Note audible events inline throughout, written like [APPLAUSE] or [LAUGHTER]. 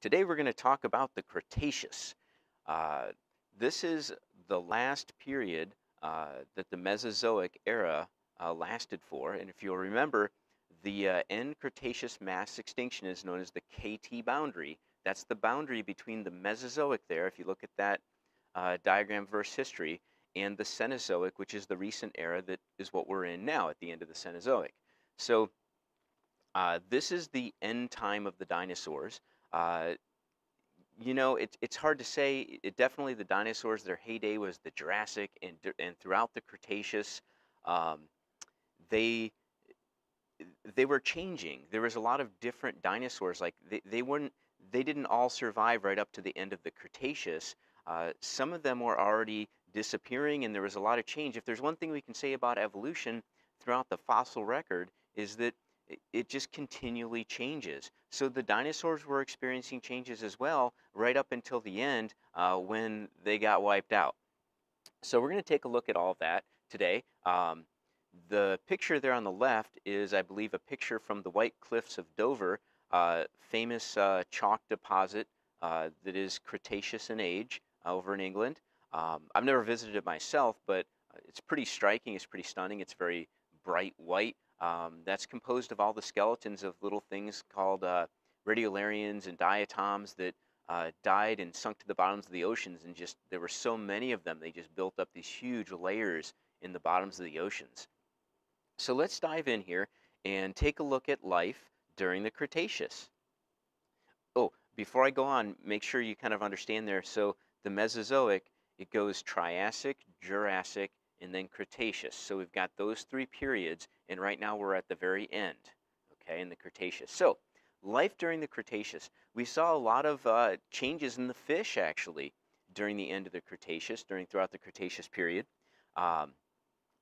Today we're going to talk about the Cretaceous. Uh, this is the last period uh, that the Mesozoic era uh, lasted for. And if you'll remember, the uh, end Cretaceous mass extinction is known as the KT boundary. That's the boundary between the Mesozoic there, if you look at that uh, diagram verse history, and the Cenozoic, which is the recent era that is what we're in now at the end of the Cenozoic. So uh, this is the end time of the dinosaurs. Uh, you know, it, it's hard to say. It definitely the dinosaurs, their heyday was the Jurassic, and and throughout the Cretaceous, um, they they were changing. There was a lot of different dinosaurs. Like they, they weren't they didn't all survive right up to the end of the Cretaceous. Uh, some of them were already disappearing, and there was a lot of change. If there's one thing we can say about evolution throughout the fossil record, is that it just continually changes. So the dinosaurs were experiencing changes as well, right up until the end uh, when they got wiped out. So we're going to take a look at all that today. Um, the picture there on the left is, I believe, a picture from the White Cliffs of Dover, uh, famous uh, chalk deposit uh, that is Cretaceous in age uh, over in England. Um, I've never visited it myself, but uh, it's pretty striking. It's pretty stunning. It's very bright white. Um, that's composed of all the skeletons of little things called uh, radiolarians and diatoms that uh, died and sunk to the bottoms of the oceans. And just there were so many of them, they just built up these huge layers in the bottoms of the oceans. So let's dive in here and take a look at life during the Cretaceous. Oh, before I go on, make sure you kind of understand there. So the Mesozoic, it goes Triassic, Jurassic, and then Cretaceous. So we've got those three periods, and right now we're at the very end, okay, in the Cretaceous. So life during the Cretaceous, we saw a lot of uh, changes in the fish actually during the end of the Cretaceous, during throughout the Cretaceous period. Um,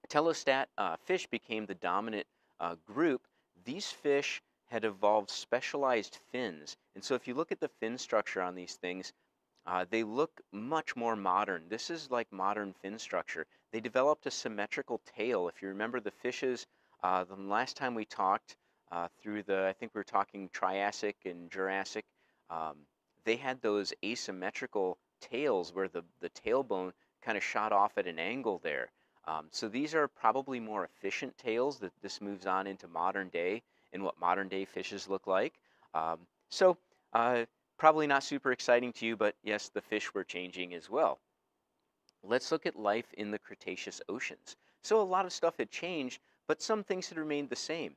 teleost uh, fish became the dominant uh, group. These fish had evolved specialized fins. And so if you look at the fin structure on these things, uh, they look much more modern. This is like modern fin structure. They developed a symmetrical tail. If you remember the fishes, uh, the last time we talked uh, through the, I think we were talking Triassic and Jurassic, um, they had those asymmetrical tails where the, the tailbone kind of shot off at an angle there. Um, so these are probably more efficient tails that this moves on into modern day and what modern day fishes look like. Um, so uh, Probably not super exciting to you, but yes, the fish were changing as well. Let's look at life in the Cretaceous oceans. So a lot of stuff had changed, but some things had remained the same.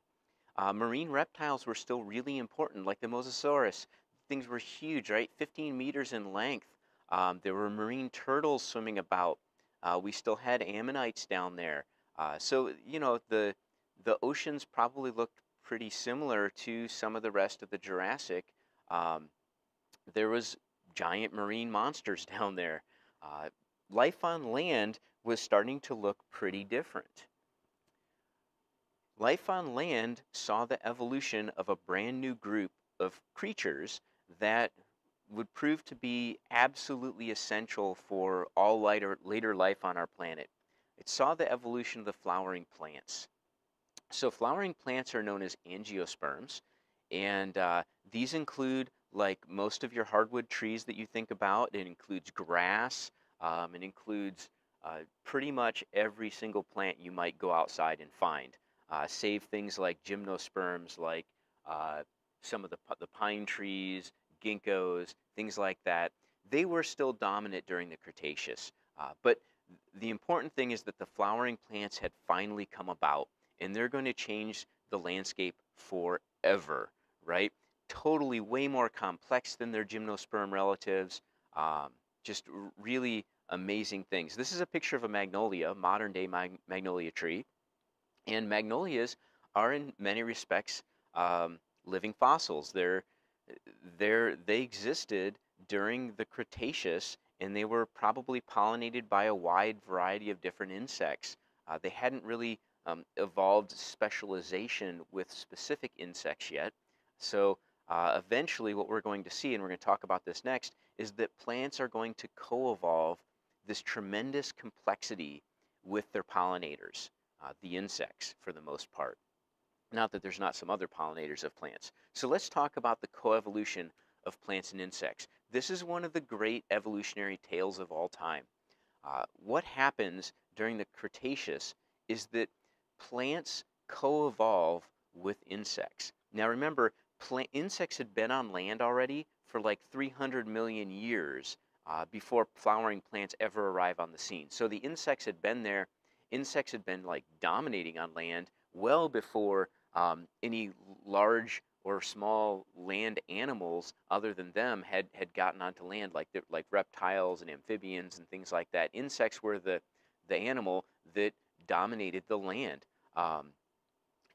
Uh, marine reptiles were still really important, like the Mosasaurus. Things were huge, right? 15 meters in length. Um, there were marine turtles swimming about. Uh, we still had ammonites down there. Uh, so, you know, the, the oceans probably looked pretty similar to some of the rest of the Jurassic. Um, there was giant marine monsters [LAUGHS] down there. Uh, life on land was starting to look pretty different. Life on land saw the evolution of a brand new group of creatures that would prove to be absolutely essential for all later, later life on our planet. It saw the evolution of the flowering plants. So flowering plants are known as angiosperms, and uh, these include like most of your hardwood trees that you think about. It includes grass. Um, it includes uh, pretty much every single plant you might go outside and find. Uh, save things like gymnosperms, like uh, some of the, the pine trees, ginkgos, things like that. They were still dominant during the Cretaceous. Uh, but the important thing is that the flowering plants had finally come about, and they're going to change the landscape forever, right? totally way more complex than their gymnosperm relatives. Um, just really amazing things. This is a picture of a magnolia, modern day mag magnolia tree. And magnolias are in many respects um, living fossils. They're, they're, they existed during the Cretaceous and they were probably pollinated by a wide variety of different insects. Uh, they hadn't really um, evolved specialization with specific insects yet. So uh, eventually, what we're going to see, and we're going to talk about this next, is that plants are going to co-evolve this tremendous complexity with their pollinators, uh, the insects for the most part. Not that there's not some other pollinators of plants. So let's talk about the coevolution of plants and insects. This is one of the great evolutionary tales of all time. Uh, what happens during the Cretaceous is that plants co-evolve with insects. Now remember, insects had been on land already for like 300 million years uh, before flowering plants ever arrive on the scene. So the insects had been there. Insects had been like dominating on land well before um, any large or small land animals other than them had, had gotten onto land, like like reptiles and amphibians and things like that. Insects were the the animal that dominated the land. Um,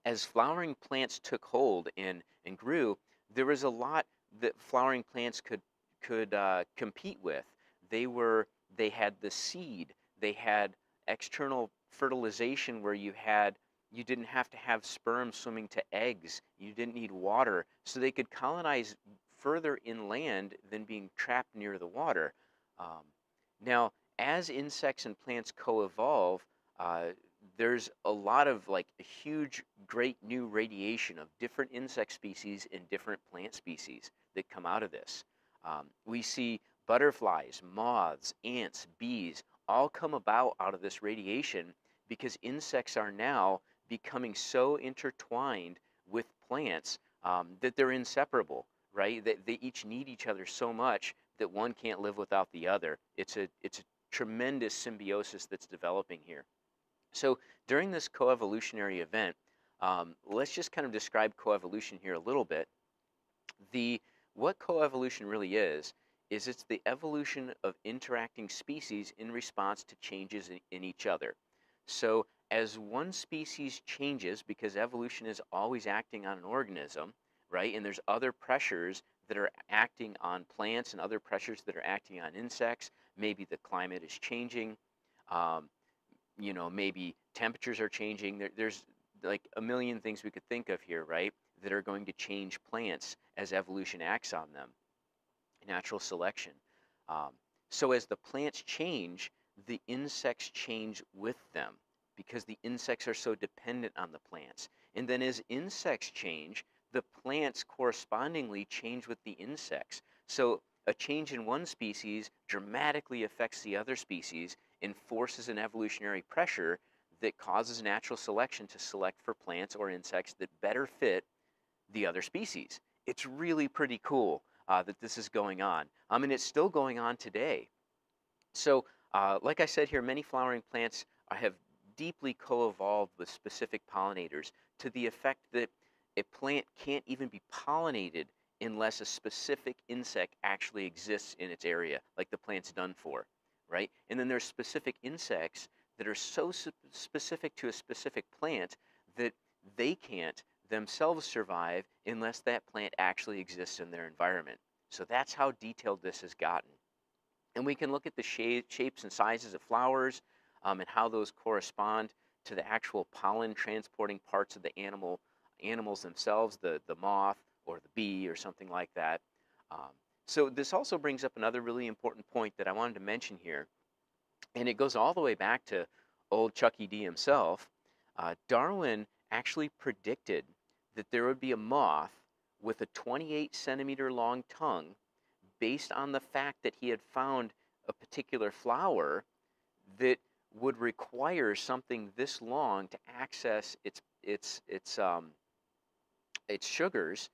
as flowering plants took hold and, and grew, there was a lot that flowering plants could could uh, compete with. They were they had the seed, they had external fertilization where you had you didn't have to have sperm swimming to eggs. You didn't need water. So they could colonize further inland than being trapped near the water. Um, now, as insects and plants co-evolve, uh, there's a lot of like a huge, great new radiation of different insect species and different plant species that come out of this. Um, we see butterflies, moths, ants, bees all come about out of this radiation because insects are now becoming so intertwined with plants um, that they're inseparable, right? That they each need each other so much that one can't live without the other. It's a, it's a tremendous symbiosis that's developing here. So during this coevolutionary event, um, let's just kind of describe coevolution here a little bit. The what coevolution really is is it's the evolution of interacting species in response to changes in, in each other. So as one species changes, because evolution is always acting on an organism, right? And there's other pressures that are acting on plants and other pressures that are acting on insects. Maybe the climate is changing. Um, you know, maybe temperatures are changing. There, there's like a million things we could think of here, right? That are going to change plants as evolution acts on them. Natural selection. Um, so as the plants change, the insects change with them because the insects are so dependent on the plants. And then as insects change, the plants correspondingly change with the insects. So a change in one species dramatically affects the other species and forces an evolutionary pressure that causes natural selection to select for plants or insects that better fit the other species. It's really pretty cool uh, that this is going on. I mean, it's still going on today. So, uh, like I said here, many flowering plants have deeply co-evolved with specific pollinators to the effect that a plant can't even be pollinated unless a specific insect actually exists in its area, like the plant's done for, right? And then there's specific insects that are so specific to a specific plant that they can't themselves survive unless that plant actually exists in their environment. So that's how detailed this has gotten. And we can look at the shapes and sizes of flowers, um, and how those correspond to the actual pollen transporting parts of the animal animals themselves, the, the moth or the bee or something like that. Um, so this also brings up another really important point that I wanted to mention here, and it goes all the way back to old Chucky D himself. Uh, Darwin actually predicted that there would be a moth with a 28 centimeter long tongue based on the fact that he had found a particular flower that would require something this long to access its its its um, its sugars,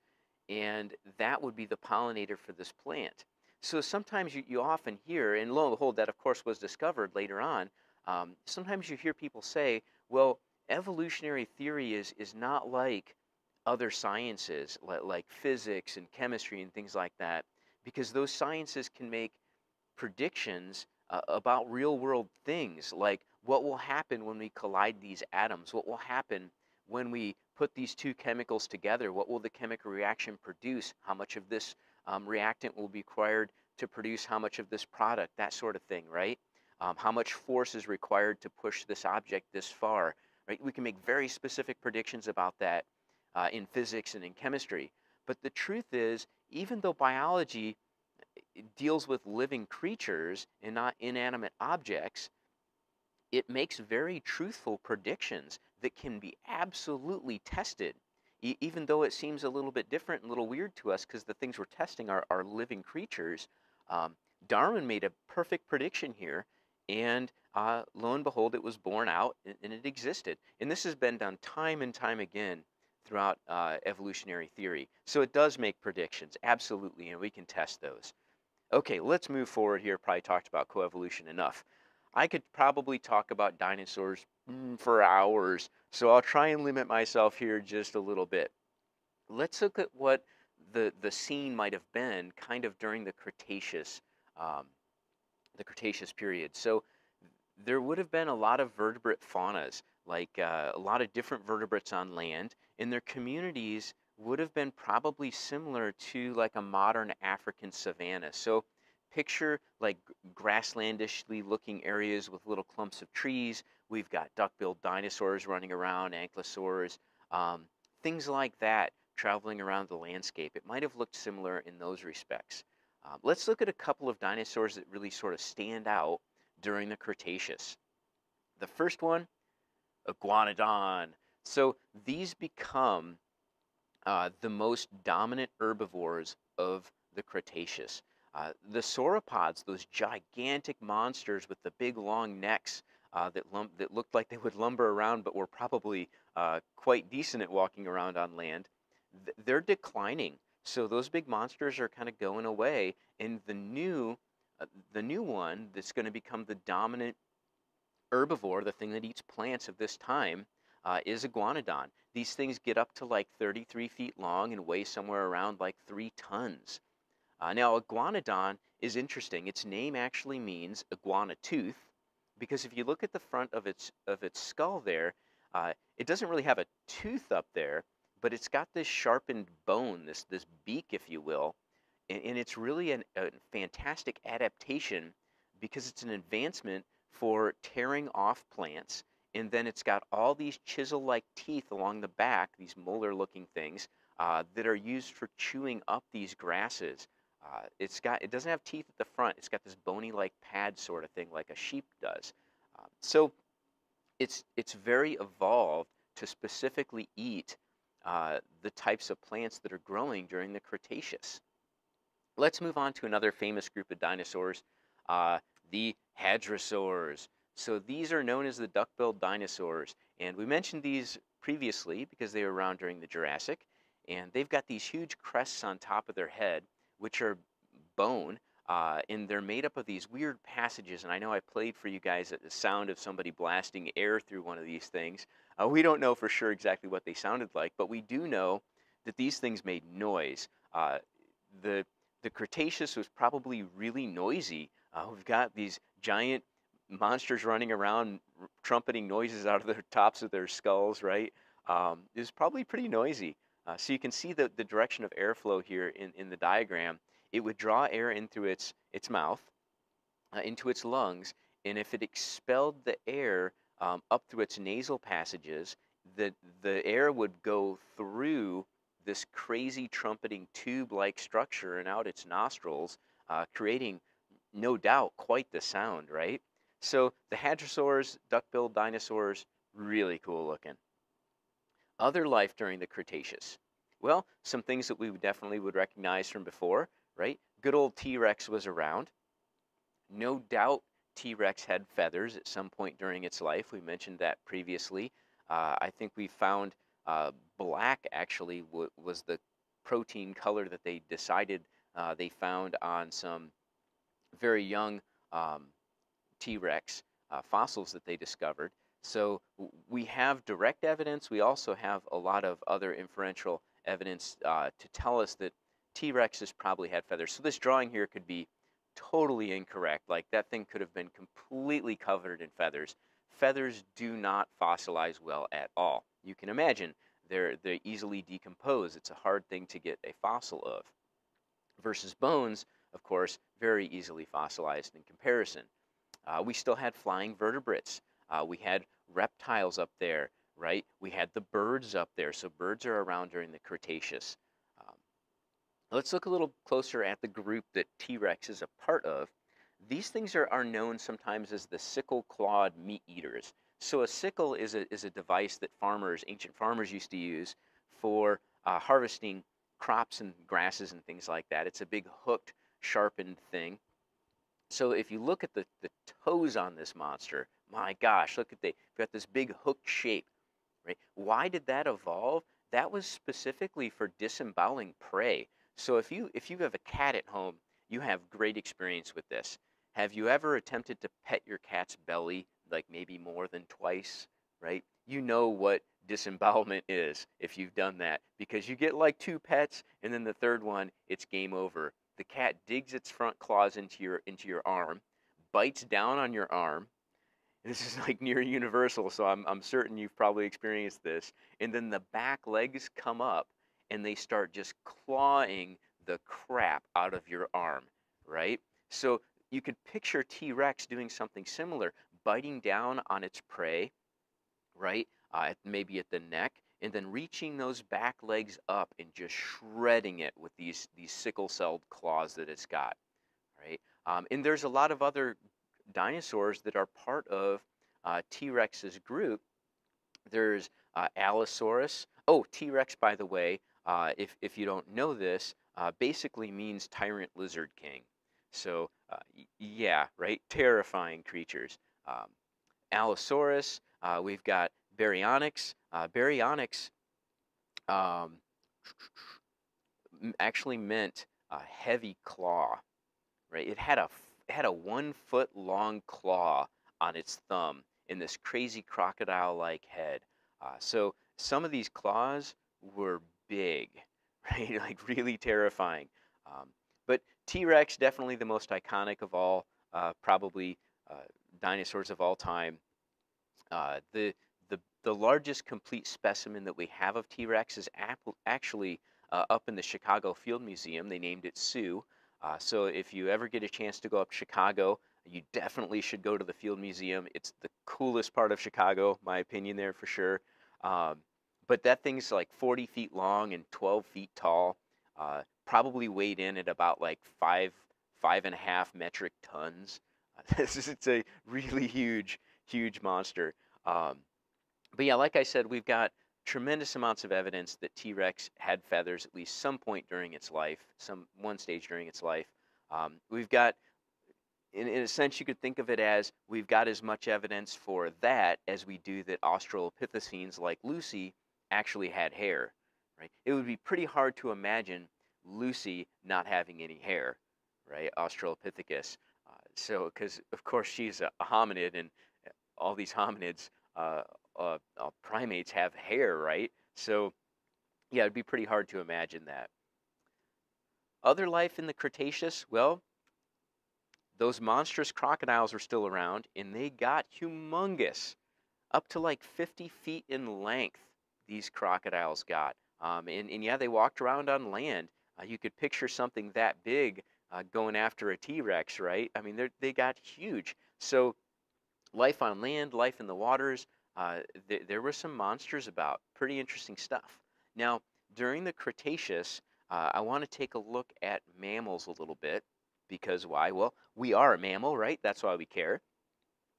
and that would be the pollinator for this plant. So sometimes you, you often hear, and lo and behold, that of course was discovered later on. Um, sometimes you hear people say, "Well, evolutionary theory is is not like other sciences like, physics and chemistry and things like that, because those sciences can make predictions uh, about real world things like what will happen when we collide these atoms? What will happen when we put these two chemicals together? What will the chemical reaction produce? How much of this um, reactant will be required to produce how much of this product? That sort of thing, right? Um, how much force is required to push this object this far? Right? We can make very specific predictions about that uh, in physics and in chemistry. But the truth is, even though biology deals with living creatures and not inanimate objects, it makes very truthful predictions that can be absolutely tested e- even though it seems a little bit different and a little weird to us because the things we're testing are, are living creatures, um, Darwin made a perfect prediction here, and uh, lo and behold, it was borne out and, and, it existed. And this has been done time and time again throughout uh, evolutionary theory. So it does make predictions, absolutely, and we can test those. Okay, let's move forward here. Probably talked about coevolution enough. I could probably talk about dinosaurs mm, for hours, so I'll try and limit myself here just a little bit. Let's look at what the, the scene might have been kind of during the Cretaceous, um, the Cretaceous period. So there would have been a lot of vertebrate faunas, like uh, a lot of different vertebrates on land, and their communities would have been probably similar to like a modern African savanna. So picture like grasslandishly looking areas with little clumps of trees. We've got duck-billed dinosaurs running around, ankylosaurs, um, things like that traveling around the landscape. It might have looked similar in those respects. Um, let's look at a couple of dinosaurs that really sort of stand out during the Cretaceous. The first one, Iguanodon. So these become uh, the most dominant herbivores of the Cretaceous. Uh, the sauropods, those gigantic monsters with the big long necks uh, that, that looked like they would lumber around but were probably uh, quite decent at walking around on land, th they're declining. So those big monsters are kind of going away, and the new, uh, the new one that's going to become the dominant herbivore, the thing that eats plants of this time, uh, is iguanodon. These things get up to like 33 feet long and weigh somewhere around like three tons. Uh, now, iguanodon is interesting. Its name actually means iguana tooth, because if you look at the front of its of its skull there, uh, it doesn't really have a tooth up there, but it's got this sharpened bone, this this beak, if you will, and, and it's really an, a fantastic adaptation because it's an advancement for tearing off plants, and then it's got all these chisel-like teeth along the back, these molar-looking things uh, that are used for chewing up these grasses. Uh, it's got it doesn't have teeth at the front. It's got this bony-like pad sort of thing, like a sheep does. Um, so it's it's very evolved to specifically eat uh, the types of plants that are growing during the Cretaceous. Let's move on to another famous group of dinosaurs, uh, the hadrosaurs. So these are known as the duck-billed dinosaurs, and we mentioned these previously because they were around during the Jurassic, and they've got these huge crests on top of their head which are bone, uh, and they're made up of these weird passages. And I know I played for you guys at the sound of somebody blasting air through one of these things. Uh, we don't know for sure exactly what they sounded like, but we do know that these things made noise. Uh, the the Cretaceous was probably really noisy. Uh, we've got these giant monsters running around, trumpeting noises out of the tops of their skulls. Right? Um, it was probably pretty noisy. Uh, so you can see the, the direction of airflow here in, in the diagram. It would draw air in through its, its mouth, uh, into its lungs, and if it expelled the air um, up through its nasal passages, the, the air would go through this crazy trumpeting tube-like structure and out its nostrils, uh, creating, no doubt, quite the sound, right? So the hadrosaurs, duck-billed dinosaurs, really cool looking. Other life during the Cretaceous. Well, some things that we definitely would recognize from before, right? Good old T-Rex was around. No doubt T-Rex had feathers at some point during its life. We mentioned that previously. Uh, I think we found uh, black actually was the protein color that they decided uh, they found on some very young um, T-Rex uh, fossils that they discovered. So we have direct evidence. We also have a lot of other inferential evidence uh, to tell us that T-Rexes probably had feathers. So this drawing here could be totally incorrect. Like that thing could have been completely covered in feathers. Feathers do not fossilize well at all. You can imagine they're, they easily decompose. It's a hard thing to get a fossil of. Versus bones, of course, very easily fossilized in comparison. Uh, we still had flying vertebrates. Uh, we had reptiles up there, right? We had the birds up there. So birds are around during the Cretaceous. Um, let's look a little closer at the group that T-Rex is a part of. These things are, are known sometimes as the sickle-clawed meat eaters. So a sickle is a, is a device that farmers, ancient farmers used to use for uh, harvesting crops and grasses and things like that. It's a big hooked, sharpened thing. So if you look at the, the toes on this monster, my gosh, look at the, got this big hook shape, right? Why did that evolve? That was specifically for disemboweling prey. So if you if you have a cat at home, you have great experience with this. Have you ever attempted to pet your cat's belly like maybe more than twice, right? You know what disembowelment is if you've done that because you get like two pets and then the third one it's game over. The cat digs its front claws into your into your arm, bites down on your arm. This is like near universal, so I'm I'm certain you've probably experienced this. And then the back legs come up and they start just clawing the crap out of your arm, right? So you could picture T Rex doing something similar, biting down on its prey, right? Uh, maybe at the neck, and then reaching those back legs up and just shredding it with these these sickle-celled claws that it's got, right? Um, and there's a lot of other dinosaurs that are part of uh, T-Rex's group. There's uh, Allosaurus. Oh, T-Rex, by the way, uh, if, if you don't know this, uh, basically means tyrant lizard king. So uh, yeah, right, terrifying creatures. Um, Allosaurus, uh, we've got Baryonyx. Baryonyx um, actually meant a heavy claw, right? It had a had a one foot long claw on its thumb in this crazy crocodile like head. Uh, so some of these claws were big, [LAUGHS] right? like really terrifying. Um, but T Rex, definitely the most iconic of all, uh, probably uh, dinosaurs of all time. Uh, the, the, the largest complete specimen that we have of T Rex is actually uh, up in the Chicago Field Museum. They named it Sue. Uh, so if you ever get a chance to go up Chicago, you definitely should go to the Field Museum. It's the coolest part of Chicago, my opinion there for sure. Um, but that thing's like 40 feet long and 12 feet tall. Uh, probably weighed in at about like five, five and a half metric tons. [LAUGHS] it's a really huge, huge monster. Um, but yeah, like I said, we've got tremendous amounts of evidence that T-Rex had feathers at least some point during its life, some one stage during its life. Um, we've got, in, in a sense, you could think of it as we've got as much evidence for that as we do that Australopithecines like Lucy actually had hair. Right? It would be pretty hard to imagine Lucy not having any hair, right? Australopithecus. Uh, so, because of course she's a, a, hominid, and uh, all these hominids, uh, uh, uh, primates have hair, right? So, yeah, it'd be pretty hard to imagine that. Other life in the Cretaceous, well, those monstrous crocodiles were still around, and they got humongous, up to like 50 feet in length. These crocodiles got. Um, and, and yeah, they walked around on land. Uh, you could picture something that big uh, going after a T-Rex, right? I mean, they got huge. So life on land, life in the waters, uh, th there were some monsters about. Pretty interesting stuff. Now, during the Cretaceous, uh, I want to take a look at mammals a little bit. Because why? Well, we are a mammal, right? That's why we care.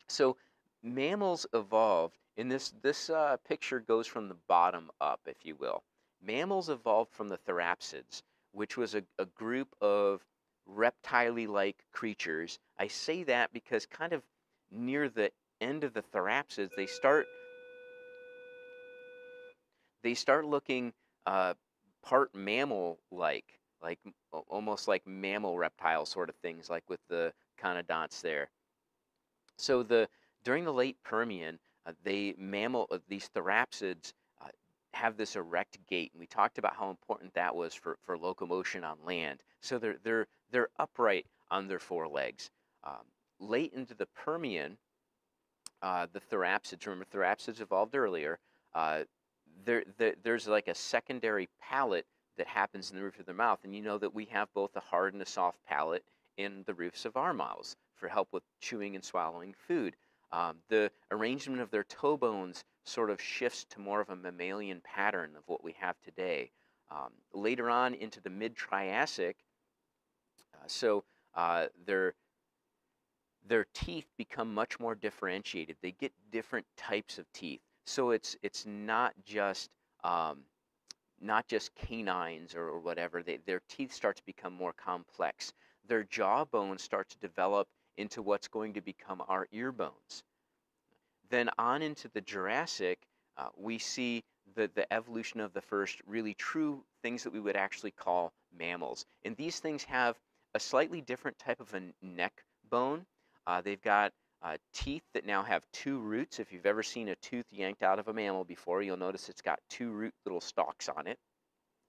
So mammals evolved, and this, this uh, picture goes from the bottom up, if you will. Mammals evolved from the therapsids, which was a, a group of reptile-like creatures. I say that because kind of near the end of the therapsids, they start they start looking uh, part mammal-like, like almost like mammal reptile sort of things, like with the cynodonts there. So the during the late Permian, uh, they mammal uh, these therapsids have this erect gait, and we talked about how important that was for, for locomotion on land. So they're they're they're upright on their four legs. Um, late into the Permian, uh, the therapsids. Remember, therapsids evolved earlier. Uh, there, there, there's like a secondary palate that happens in the roof of their mouth, and you know that we have both a hard and a soft palate in the roofs of our mouths for help with chewing and swallowing food. Um, the arrangement of their toe bones sort of shifts to more of a mammalian pattern of what we have today. Um, later on into the mid-Triassic, uh, so uh, their, their teeth become much more differentiated. They get different types of teeth. So it's, it's not just um, not just canines or, or whatever. They, their teeth start to become more complex. Their jawbone starts to develop into what's going to become our ear bones. Then on into the Jurassic, uh, we see the, the evolution of the first really true things that we would actually call mammals. And these things have a slightly different type of a neck bone. Uh, they've got uh, teeth that now have two roots. If you've ever seen a tooth yanked out of a mammal before, you'll notice it's got two root little stalks on it.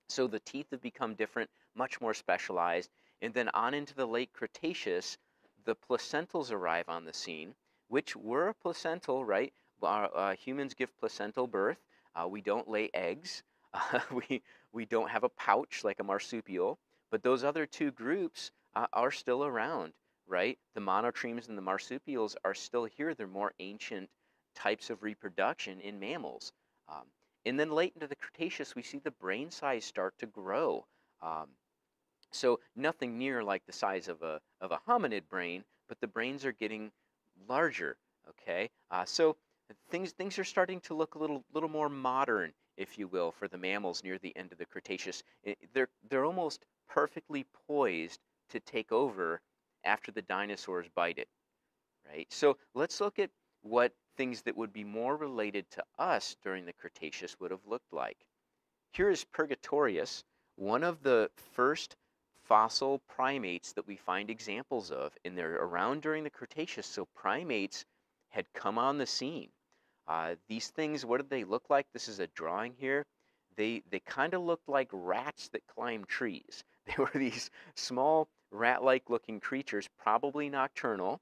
So the teeth have become different, much more specialized. And then on into the late Cretaceous, the placentals arrive on the scene, which were placental, right? uh, humans give placental birth. Uh, we don't lay eggs. Uh, [LAUGHS] we, we don't have a pouch like a marsupial. But those other two groups uh, are still around right? The monotremes and the marsupials are still here. They're more ancient types of reproduction in mammals. Um, and then late into the Cretaceous, we see the brain size start to grow. Um, so nothing near like the size of a, of a hominid brain, but the brains are getting larger, okay? Uh, so things, things are starting to look a little, little more modern, if you will, for the mammals near the end of the Cretaceous. It, they're, they're almost perfectly poised to take over after the dinosaurs bite it, right? So let's look at what things that would be more related to us during the Cretaceous would have looked like. Here is Purgatorius, one of the first fossil primates that we find examples of, and they're around during the Cretaceous, so primates had come on the scene. Uh, these things, what did they look like? This is a drawing here. They, they kind of looked like rats that climb trees. [LAUGHS] They were these small rat-like looking creatures, probably nocturnal,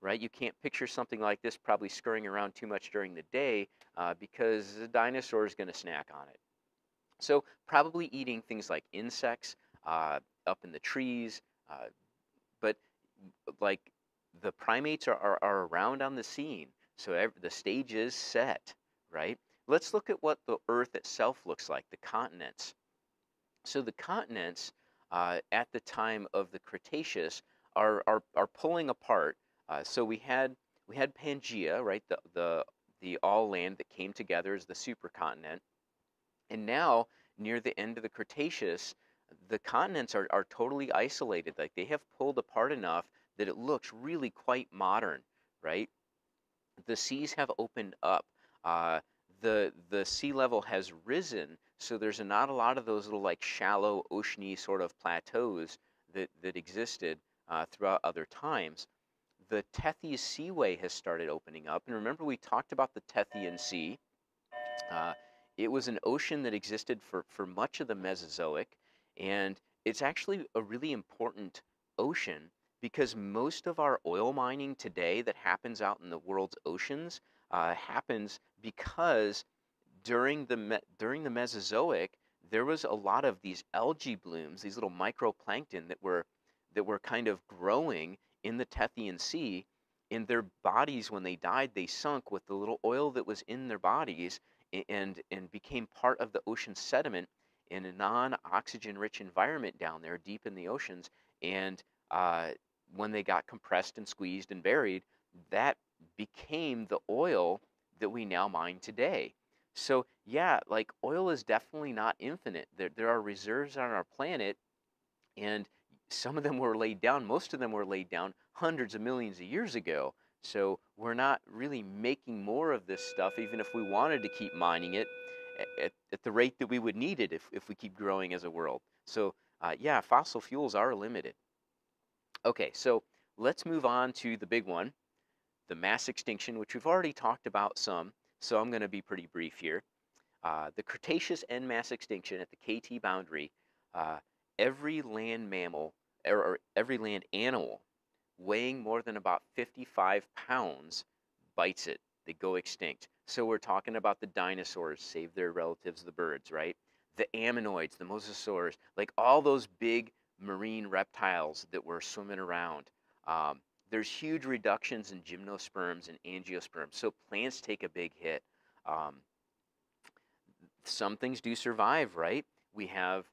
right? You can't picture something like this probably scurrying around too much during the day uh, because the dinosaur is going to snack on it. So probably eating things like insects uh, up in the trees, uh, but like the primates are, are, are, around on the scene. So the stage is set, right? Let's look at what the Earth itself looks like, the continents. So the continents uh, at the time of the Cretaceous are, are, are pulling apart. Uh, so we had we had Pangea, right, the, the, the all land that came together as the supercontinent. And now, near the end of the Cretaceous, the continents are, are totally isolated. Like they have pulled apart enough that it looks really quite modern, right? The seas have opened up. Uh, the the sea level has risen, so there's not a lot of those little like shallow oceany sort of plateaus that that existed uh, throughout other times. The Tethys Seaway has started opening up, and remember we talked about the Tethyan Sea. Uh, it was an ocean that existed for for much of the Mesozoic, and it's actually a really important ocean because most of our oil mining today that happens out in the world's oceans uh, happens because during the during the Mesozoic there was a lot of these algae blooms, these little microplankton that were that were kind of growing in the Tethyan Sea. In their bodies, when they died, they sunk with the little oil that was in their bodies and and became part of the ocean sediment in a non-oxygen rich environment down there deep in the oceans and uh, when they got compressed and squeezed and buried that became the oil that we now mine today. So yeah, like oil is definitely not infinite. There, there are reserves on our planet, and some of them were laid down. Most of them were laid down hundreds of millions of years ago. So we're not really making more of this stuff, even if we wanted to keep mining it at, at the rate that we would need it if, if we keep growing as a world. So uh, yeah, fossil fuels are limited. Okay, so let's move on to the big one, the mass extinction, which we've already talked about some, so I'm going to be pretty brief here. Uh, the Cretaceous end mass extinction at the KT boundary, uh, every land mammal, or, or every land animal weighing more than about 55 pounds bites it. They go extinct. So we're talking about the dinosaurs, save their relatives, the birds, right? The ammonoids, the mosasaurs, like all those big marine reptiles that were swimming around. Um, there's huge reductions in gymnosperms and angiosperms. So plants take a big hit. Um, some things do survive, right? We have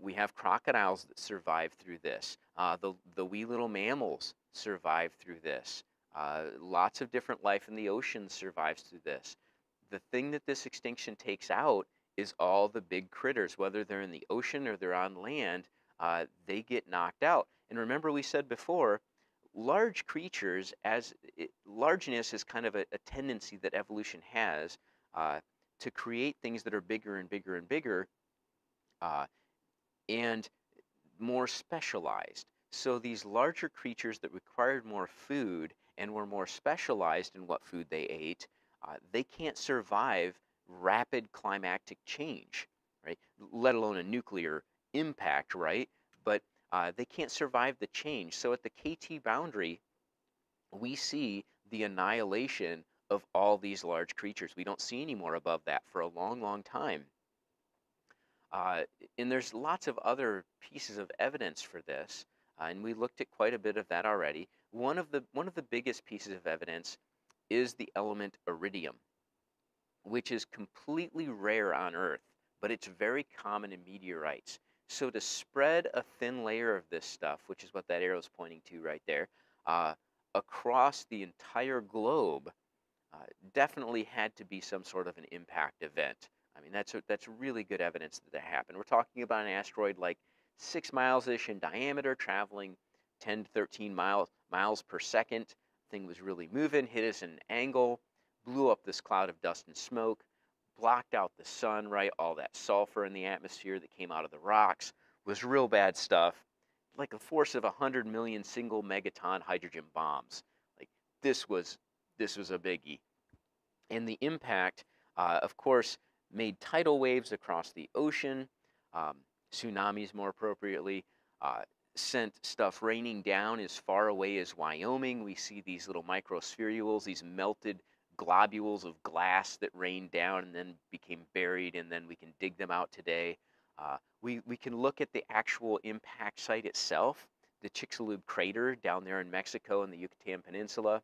we have crocodiles that survive through this. Uh, the the wee little mammals survive through this. Uh, lots of different life in the ocean survives through this. The thing that this extinction takes out is all the big critters, whether they're in the ocean or they're on land, uh, they get knocked out. And remember, we said before, large creatures, as it, largeness is kind of a, a, tendency that evolution has uh, to create things that are bigger and bigger and bigger uh, and more specialized. So these larger creatures that required more food and were more specialized in what food they ate, uh, they can't survive rapid climactic change, right? Let alone a nuclear impact, right? But uh, they can't survive the change. So at the KT boundary, we see the annihilation of all these large creatures. We don't see any more above that for a long, long time. Uh, and there's lots of other pieces of evidence for this, uh, and we looked at quite a bit of that already. One of the one of the biggest pieces of evidence is the element iridium, which is completely rare on Earth, but it's very common in meteorites. So to spread a thin layer of this stuff, which is what that arrow is pointing to right there, uh, across the entire globe, uh, definitely had to be some sort of an impact event. I mean, that's a, that's really good evidence that that happened. We're talking about an asteroid like six miles-ish in diameter, traveling 10 to 13 miles miles per second. Thing was really moving, hit us at an angle, blew up this cloud of dust and smoke, blocked out the sun, right? All that sulfur in the atmosphere that came out of the rocks was real bad stuff. Like a force of 100 million single megaton hydrogen bombs. Like this was this was a biggie. And the impact, uh, of course, made tidal waves across the ocean, um, tsunamis more appropriately, uh, sent stuff raining down as far away as Wyoming. We see these little microspherules, these melted globules of glass that rained down and then became buried, and then we can dig them out today. Uh, we, we can look at the actual impact site itself, the Chicxulub crater down there in Mexico in the Yucatan Peninsula.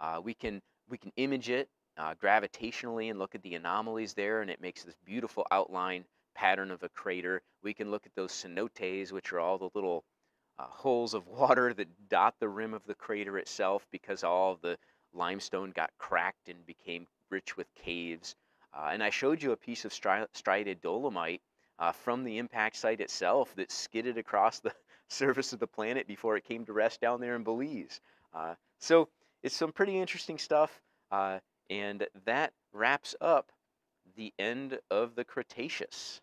Uh, we, can, we can image it uh, gravitationally and look at the anomalies there, and it makes this beautiful outline pattern of a crater. We can look at those cenotes, which are all the little uh, holes of [LAUGHS] water that dot the rim of the crater itself because all the limestone got cracked and became rich with caves. Uh, and I showed you a piece of stri striated dolomite uh, from the impact site itself that skidded across the [LAUGHS] surface of the planet before it came to rest down there in Belize. Uh, so it's some pretty interesting stuff. Uh, and that wraps up the end of the Cretaceous.